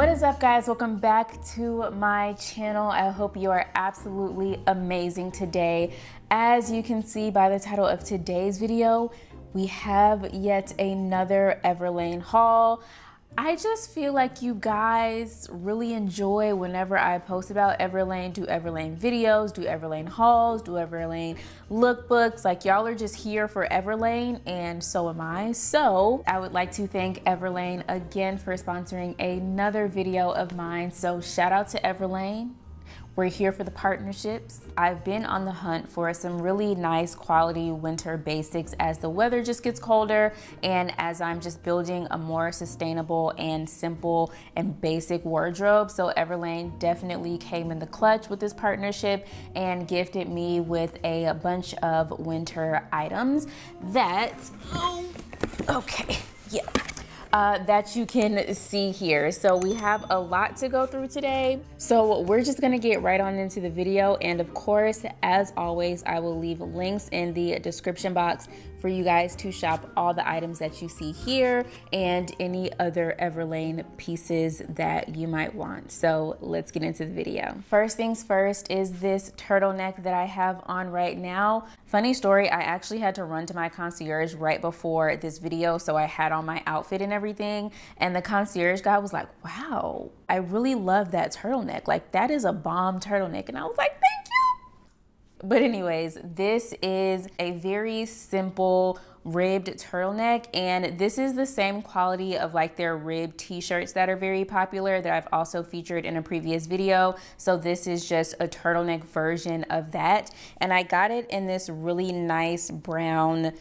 What is up guys? Welcome back to my channel. I hope you are absolutely amazing today. As you can see by the title of today's video, we have yet another Everlane haul. I just feel like you guys really enjoy whenever I post about Everlane, do Everlane videos, do Everlane hauls, do Everlane lookbooks. Like y'all are just here for Everlane and so am I. So I would like to thank Everlane again for sponsoring another video of mine. So shout out to Everlane. We're here for the partnerships. I've been on the hunt for some really nice quality winter basics as the weather just gets colder and as I'm just building a more sustainable and simple and basic wardrobe. So Everlane definitely came in the clutch with this partnership and gifted me with a bunch of winter items that, oh, okay, yeah uh, that you can see here. So we have a lot to go through today. So we're just gonna get right on into the video. And of course, as always, I will leave links in the description box for you guys to shop all the items that you see here and any other Everlane pieces that you might want. So let's get into the video. First things first is this turtleneck that I have on right now. Funny story, I actually had to run to my concierge right before this video, so I had on my outfit and everything. And the concierge guy was like, wow, I really love that turtleneck. Like that is a bomb turtleneck. And I was like. But anyways, this is a very simple ribbed turtleneck and this is the same quality of like their ribbed t-shirts that are very popular that I've also featured in a previous video. So this is just a turtleneck version of that. And I got it in this really nice brown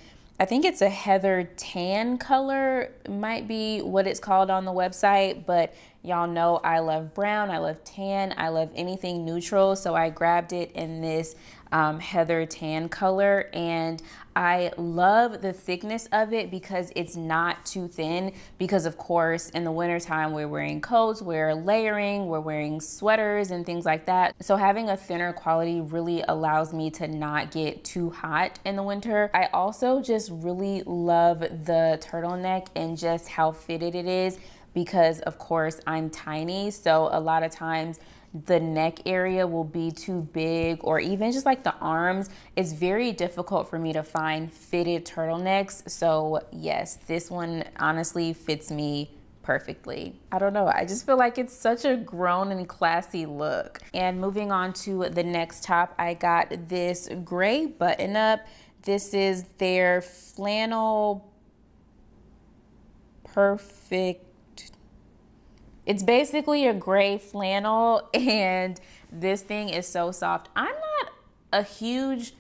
I think it's a heather tan color might be what it's called on the website. But y'all know I love brown I love tan I love anything neutral. So I grabbed it in this um, heather tan color and I love the thickness of it because it's not too thin because of course in the wintertime we're wearing coats, we're layering, we're wearing sweaters and things like that. So having a thinner quality really allows me to not get too hot in the winter. I also just really love the turtleneck and just how fitted it is because of course I'm tiny so a lot of times the neck area will be too big or even just like the arms it's very difficult for me to find fitted turtlenecks so yes this one honestly fits me perfectly. I don't know, I just feel like it's such a grown and classy look. And moving on to the next top, I got this gray button up. This is their flannel perfect it's basically a gray flannel and this thing is so soft. I'm not a huge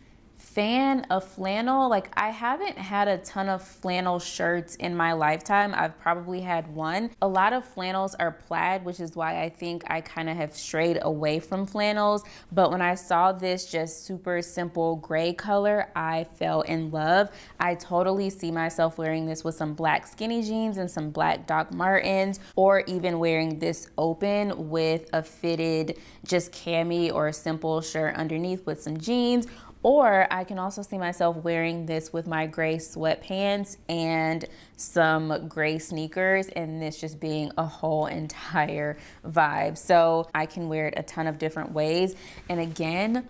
fan of flannel. Like I haven't had a ton of flannel shirts in my lifetime. I've probably had one. A lot of flannels are plaid, which is why I think I kind of have strayed away from flannels. But when I saw this just super simple gray color, I fell in love. I totally see myself wearing this with some black skinny jeans and some black Doc Martens, or even wearing this open with a fitted just cami or a simple shirt underneath with some jeans or I can also see myself wearing this with my gray sweatpants and some gray sneakers and this just being a whole entire vibe. So I can wear it a ton of different ways. And again,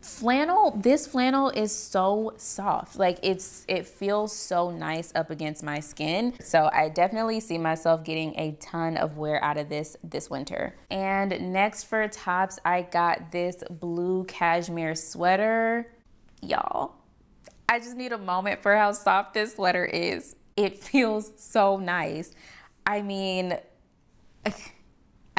flannel this flannel is so soft. Like it's it feels so nice up against my skin. So i definitely see myself getting a ton of wear out of this this winter. And next for tops i got this blue cashmere sweater. Y'all i just need a moment for how soft this sweater is. It feels so nice. I mean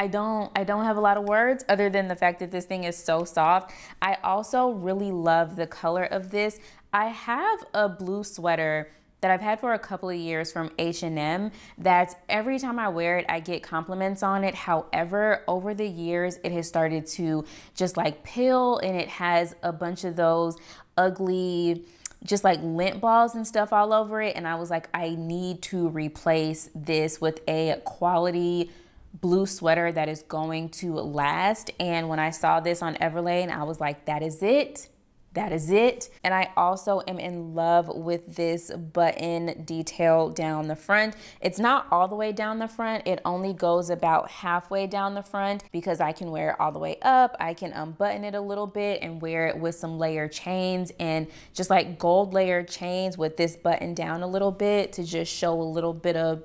I don't I don't have a lot of words other than the fact that this thing is so soft. I also really love the color of this. I have a blue sweater that I've had for a couple of years from H&M that every time I wear it I get compliments on it. However, over the years it has started to just like peel and it has a bunch of those ugly just like lint balls and stuff all over it and I was like I need to replace this with a quality blue sweater that is going to last. And when I saw this on Everlane, I was like, that is it. that is it. And I also am in love with this button detail down the front. It's not all the way down the front. It only goes about halfway down the front because I can wear it all the way up. I can unbutton it a little bit and wear it with some layer chains and just like gold layer chains with this button down a little bit to just show a little bit of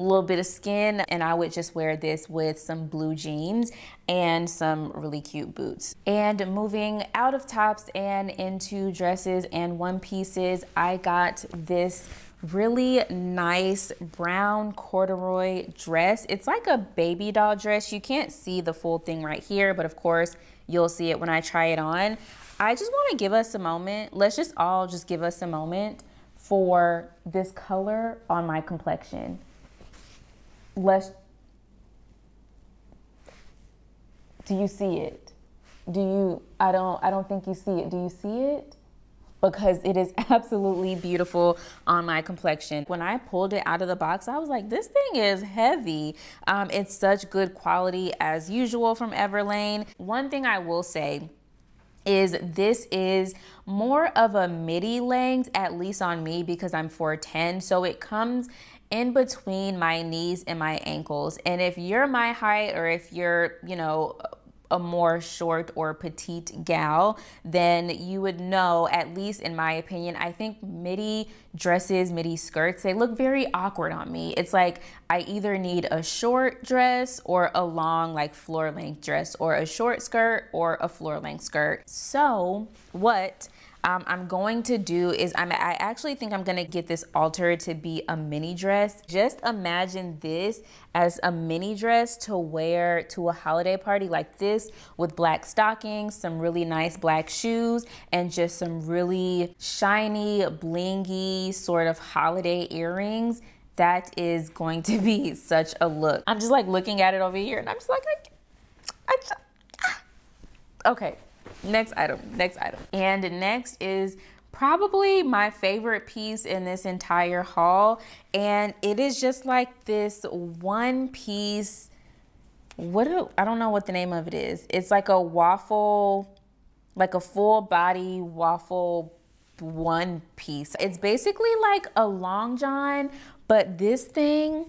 little bit of skin and I would just wear this with some blue jeans and some really cute boots. And moving out of tops and into dresses and one pieces, I got this really nice brown corduroy dress. It's like a baby doll dress. You can't see the full thing right here, but of course you'll see it when I try it on. I just wanna give us a moment. Let's just all just give us a moment for this color on my complexion let's do you see it do you i don't i don't think you see it do you see it because it is absolutely beautiful on my complexion. When I pulled it out of the box, I was like, this thing is heavy. Um, it's such good quality as usual from Everlane. One thing I will say is this is more of a midi length, at least on me because I'm 4'10. So it comes in between my knees and my ankles. And if you're my height or if you're, you know, a more short or petite gal, then you would know, at least in my opinion, I think midi dresses, midi skirts, they look very awkward on me. It's like I either need a short dress or a long, like floor length dress, or a short skirt or a floor length skirt. So, what um, I'm going to do is I'm, I actually think I'm gonna get this altered to be a mini dress. Just imagine this as a mini dress to wear to a holiday party like this with black stockings, some really nice black shoes, and just some really shiny, blingy sort of holiday earrings. That is going to be such a look. I'm just like looking at it over here and I'm just like, I, I just, ah. okay, Next item, next item. And next is probably my favorite piece in this entire haul. And it is just like this one piece. What do, I don't know what the name of it is. It's like a waffle, like a full body waffle one piece. It's basically like a long john, but this thing,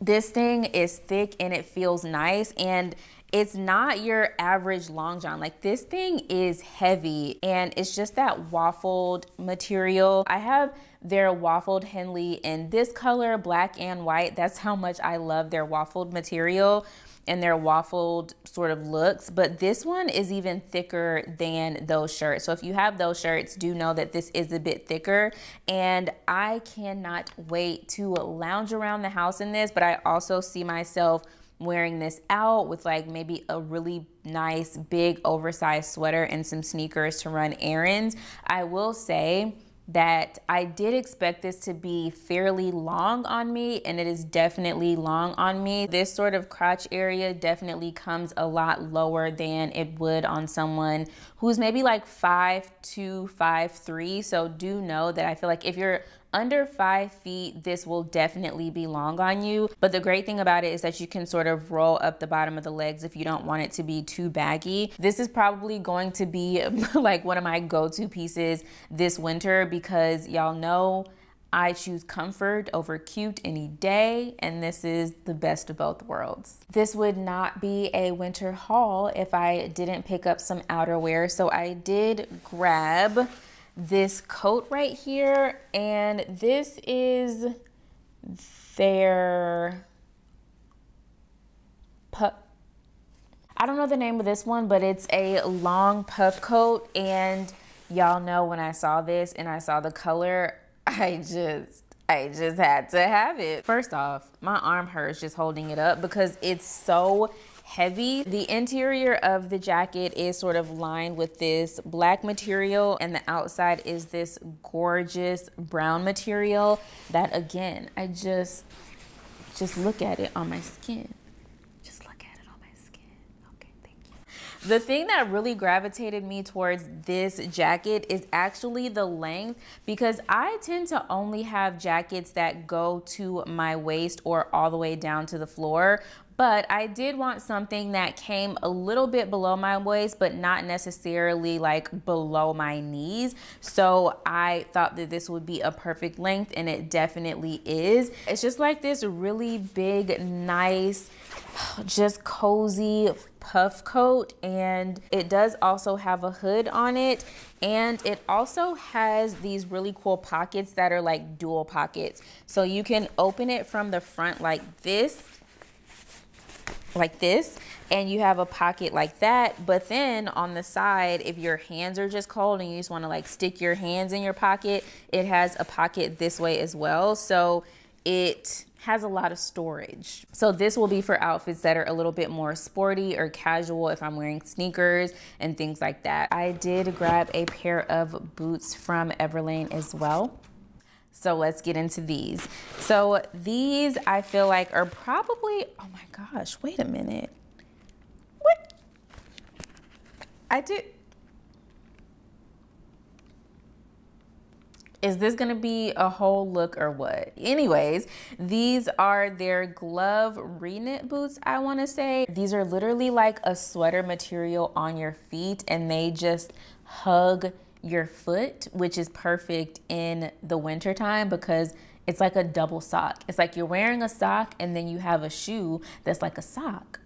this thing is thick and it feels nice. And it's not your average long john. Like this thing is heavy and it's just that waffled material. I have their waffled Henley in this color, black and white. That's how much I love their waffled material and their waffled sort of looks, but this one is even thicker than those shirts. So if you have those shirts, do know that this is a bit thicker and I cannot wait to lounge around the house in this, but I also see myself wearing this out with like maybe a really nice big oversized sweater and some sneakers to run errands. I will say that I did expect this to be fairly long on me and it is definitely long on me. This sort of crotch area definitely comes a lot lower than it would on someone who's maybe like five two, five three. So do know that I feel like if you're under five feet, this will definitely be long on you. But the great thing about it is that you can sort of roll up the bottom of the legs if you don't want it to be too baggy. This is probably going to be like one of my go-to pieces this winter because y'all know I choose comfort over cute any day, and this is the best of both worlds. This would not be a winter haul if I didn't pick up some outerwear, so I did grab this coat right here, and this is their puff. I don't know the name of this one, but it's a long puff coat, and y'all know when I saw this and I saw the color, I just I just had to have it. First off, my arm hurts just holding it up because it's so heavy. The interior of the jacket is sort of lined with this black material and the outside is this gorgeous brown material that again, I just, just look at it on my skin. Just look at it on my skin. Okay, thank you. The thing that really gravitated me towards this jacket is actually the length because I tend to only have jackets that go to my waist or all the way down to the floor but I did want something that came a little bit below my waist, but not necessarily like below my knees. So I thought that this would be a perfect length and it definitely is. It's just like this really big, nice, just cozy puff coat and it does also have a hood on it. And it also has these really cool pockets that are like dual pockets. So you can open it from the front like this like this and you have a pocket like that. But then on the side if your hands are just cold and you just want to like stick your hands in your pocket it has a pocket this way as well. So it has a lot of storage. So this will be for outfits that are a little bit more sporty or casual if I'm wearing sneakers and things like that. I did grab a pair of boots from Everlane as well. So let's get into these. So these I feel like are probably, oh my gosh, wait a minute. What? I did. Is this gonna be a whole look or what? Anyways, these are their glove reknit boots, I wanna say. These are literally like a sweater material on your feet and they just hug your foot, which is perfect in the winter time because it's like a double sock. It's like you're wearing a sock and then you have a shoe that's like a sock.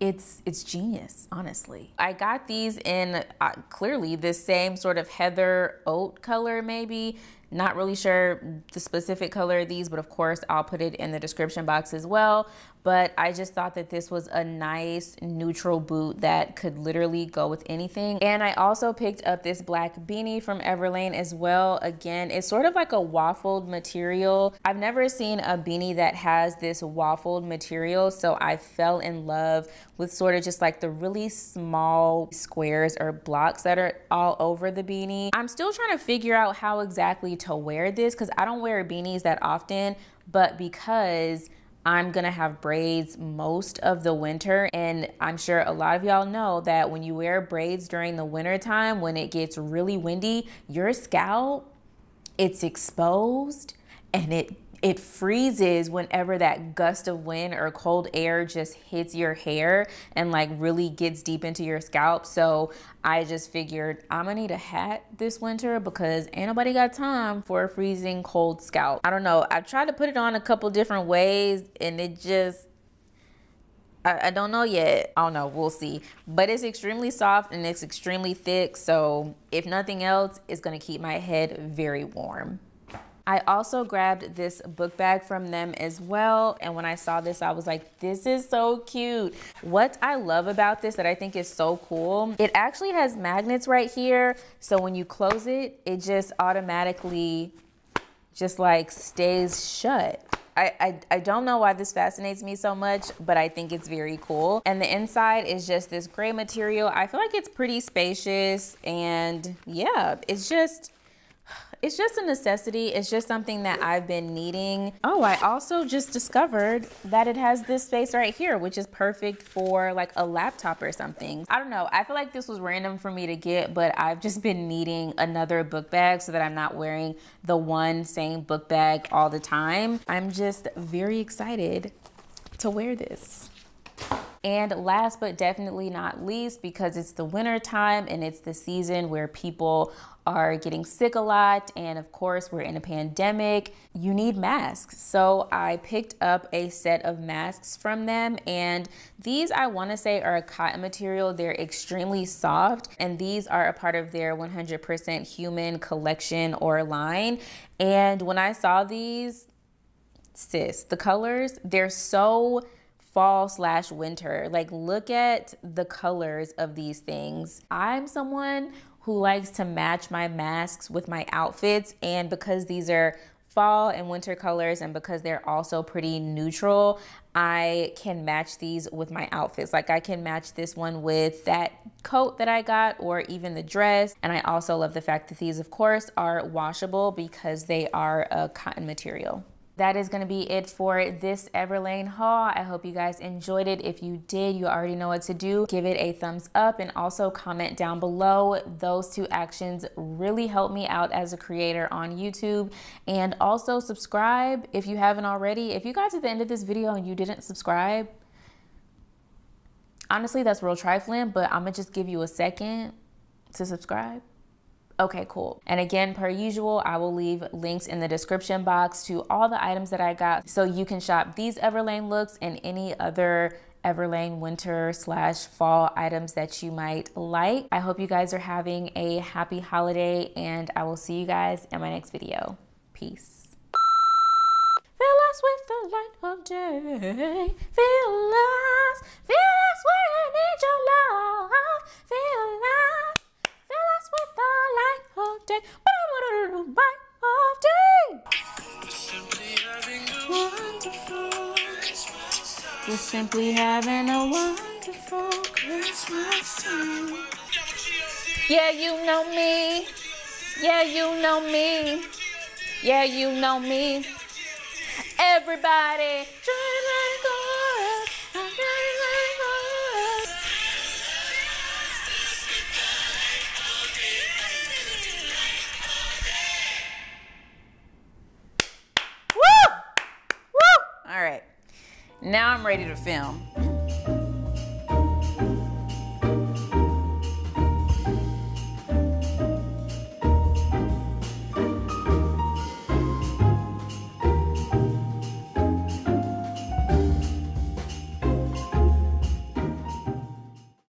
It's it's genius, honestly. I got these in uh, clearly the same sort of heather oat color maybe not really sure the specific color of these, but of course I'll put it in the description box as well. But I just thought that this was a nice neutral boot that could literally go with anything. And I also picked up this black beanie from Everlane as well. Again, it's sort of like a waffled material. I've never seen a beanie that has this waffled material. So I fell in love with sort of just like the really small squares or blocks that are all over the beanie. I'm still trying to figure out how exactly to wear this because I don't wear beanies that often, but because I'm gonna have braids most of the winter. And I'm sure a lot of y'all know that when you wear braids during the winter time, when it gets really windy, your scalp, it's exposed and it it freezes whenever that gust of wind or cold air just hits your hair and like really gets deep into your scalp. So I just figured I'm gonna need a hat this winter because ain't nobody got time for a freezing cold scalp. I don't know. I tried to put it on a couple different ways and it just I, I, don't know yet. I don't know. We'll see. But it's extremely soft and it's extremely thick. So if nothing else, it's going to keep my head very warm. I also grabbed this book bag from them as well. And when I saw this, I was like, this is so cute. What I love about this that I think is so cool, it actually has magnets right here. So when you close it, it just automatically just like stays shut. I, I, I, don't know why this fascinates me so much, but I think it's very cool. And the inside is just this gray material. I feel like it's pretty spacious and yeah, it's just, it's just a necessity. It's just something that I've been needing. Oh, I also just discovered that it has this space right here, which is perfect for like a laptop or something. I don't know. I feel like this was random for me to get, but I've just been needing another book bag so that I'm not wearing the one same book bag all the time. I'm just very excited to wear this. And last but definitely not least, because it's the winter time and it's the season where people are getting sick a lot. And of course, we're in a pandemic, you need masks. So I picked up a set of masks from them. And these, I want to say, are a cotton material. They're extremely soft. And these are a part of their 100% human collection or line. And when I saw these, sis, the colors, they're so fall slash winter. Like, look at the colors of these things. I'm someone who likes to match my masks with my outfits, and because these are fall and winter colors and because they're also pretty neutral I can match these with my outfits like I can match this one with that coat that I got or even the dress and I also love the fact that these of course are washable because they are a cotton material that is going to be it for this Everlane haul. I hope you guys enjoyed it. If you did, you already know what to do. Give it a thumbs up and also comment down below. Those two actions really help me out as a creator on YouTube. And also subscribe if you haven't already. If you got to the end of this video and you didn't subscribe, honestly, that's real trifling, but I'm gonna just give you a second to subscribe. Okay, cool. And again, per usual, I will leave links in the description box to all the items that I got so you can shop these Everlane looks and any other Everlane winter slash fall items that you might like. I hope you guys are having a happy holiday and I will see you guys in my next video. Peace. Fill us with the light of day. Fill us, fill us simply having a wonderful Christmas time. Yeah, you know me. Yeah, you know me. Yeah, you know me. Everybody, Now I'm ready to film.